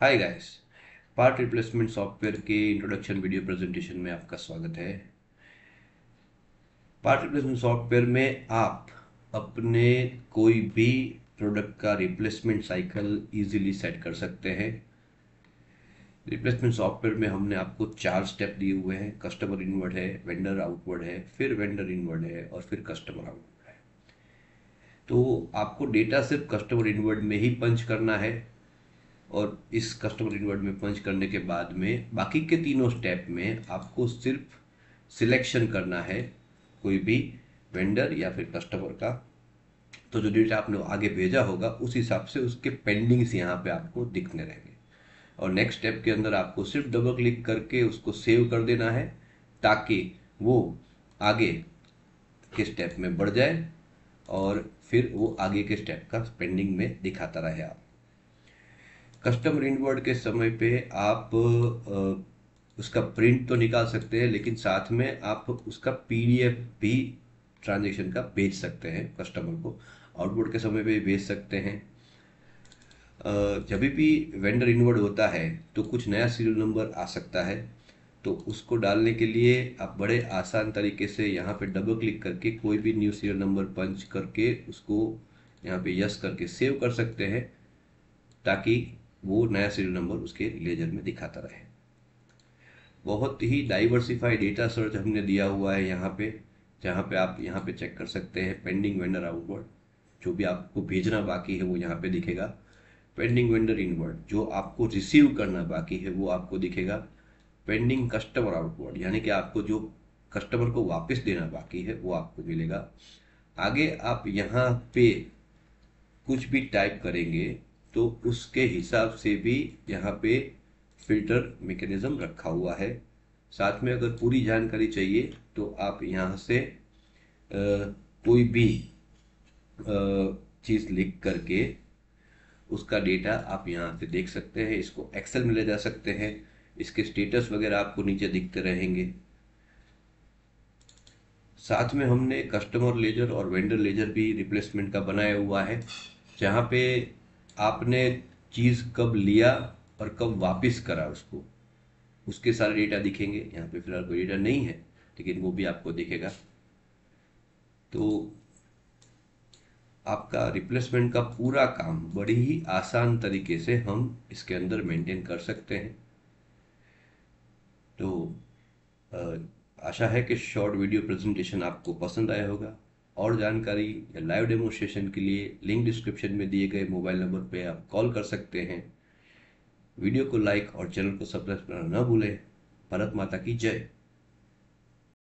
Hi guys part replacement software के introduction video presentation में आपका स्वागत है। पार्ट रिप्लेसमेंट सॉफ्टवेयर में आप अपने कोई भी प्रोडक्ट का रिप्लेसमेंट साइकिल इजीली सेट कर सकते हैं। रिप्लेसमेंट सॉफ्टवेयर में हमने आपको चार स्टेप दिए हुए हैं। कस्टमर इनवर्ड है वेंडर आउटवर्ड है, फिर वेंडर इनवर्ड है और फिर कस्टमर आउटवर्ड है। तो आपको डेटा सिर्फ़ कस्टमर इनवर्ड में ही पंच करना है। और इस कस्टमर इनवर्ड में पंच करने के बाद में बाकी के तीनों स्टेप में आपको सिर्फ़ सिलेक्शन करना है कोई भी वेंडर या फिर कस्टमर का। तो जो डेटा आपने आगे भेजा होगा, उस हिसाब से उसके पेंडिंग्स यहाँ पे आपको दिखने रहेंगे। और नेक्स्ट स्टेप के अंदर आपको सिर्फ़ डबल क्लिक करके उसको सेव कर देना है, ताकि वो आगे के स्टेप में बढ़ जाए और फिर वो आगे के स्टेप का पेंडिंग में दिखाता रहे आप। कस्टमर इनवर्ड के समय पे आप उसका प्रिंट तो निकाल सकते हैं, लेकिन साथ में आप उसका पीडीएफ भी ट्रांजेक्शन का भेज सकते हैं कस्टमर को। आउटवर्ड के समय पे भेज सकते हैं। जब भी वेंडर इनवर्ड होता है तो कुछ नया सीरियल नंबर आ सकता है। तो उसको डालने के लिए आप बड़े आसान तरीके से यहाँ पे डबल क्लिक करके कोई भी न्यू सीरियल नंबर पंच करके उसको यहाँ पे यस करके सेव कर सकते हैं, ताकि वो नया सीरियल नंबर उसके लेजर में दिखाता रहे। बहुत ही डाइवर्सिफाइड डेटा सर्च हमने दिया हुआ है यहाँ पे, जहाँ पे आप यहाँ पे चेक कर सकते हैं। पेंडिंग वेंडर आउटवर्ड जो भी आपको भेजना बाकी है वो यहाँ पे दिखेगा। पेंडिंग वेंडर इनवर्ड जो आपको रिसीव करना बाकी है वो आपको दिखेगा। पेंडिंग कस्टमर आउटवर्ड यानी कि आपको जो कस्टमर को वापस देना बाकी है वो आपको मिलेगा। आगे आप यहाँ पे कुछ भी टाइप करेंगे तो उसके हिसाब से भी यहाँ पे फ़िल्टर मैकेनिज्म रखा हुआ है। साथ में अगर पूरी जानकारी चाहिए तो आप यहाँ से आ, कोई भी चीज़ लिख करके उसका डेटा आप यहाँ से देख सकते हैं। इसको एक्सेल में ले जा सकते हैं। इसके स्टेटस वगैरह आपको नीचे दिखते रहेंगे। साथ में हमने कस्टमर लेजर और वेंडर लेजर भी रिप्लेसमेंट का बनाया हुआ है। जहाँ पे आपने चीज़ कब लिया और कब वापस करा उसको? उसके सारे डेटा दिखेंगे, यहाँ पे फ़िलहाल कोई डेटा नहीं है, लेकिन वो भी आपको दिखेगा। तो आपका रिप्लेसमेंट का पूरा काम बड़ी ही आसान तरीके से हम इसके अंदर मेंटेन कर सकते हैं। तो आशा है कि शॉर्ट वीडियो प्रेजेंटेशन आपको पसंद आया होगा। और जानकारी या लाइव डेमोस्ट्रेशन के लिए लिंक डिस्क्रिप्शन में दिए गए मोबाइल नंबर पर आप कॉल कर सकते हैं। वीडियो को लाइक और चैनल को सब्सक्राइब करना न भूलें। भरत माता की जय।